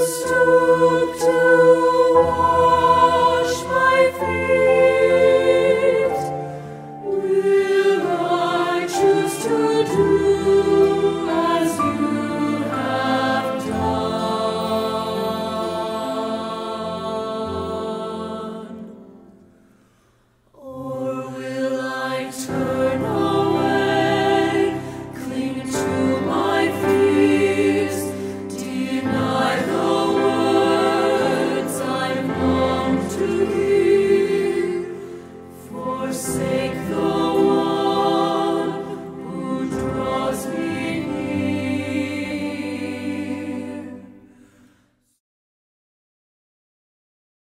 was. você.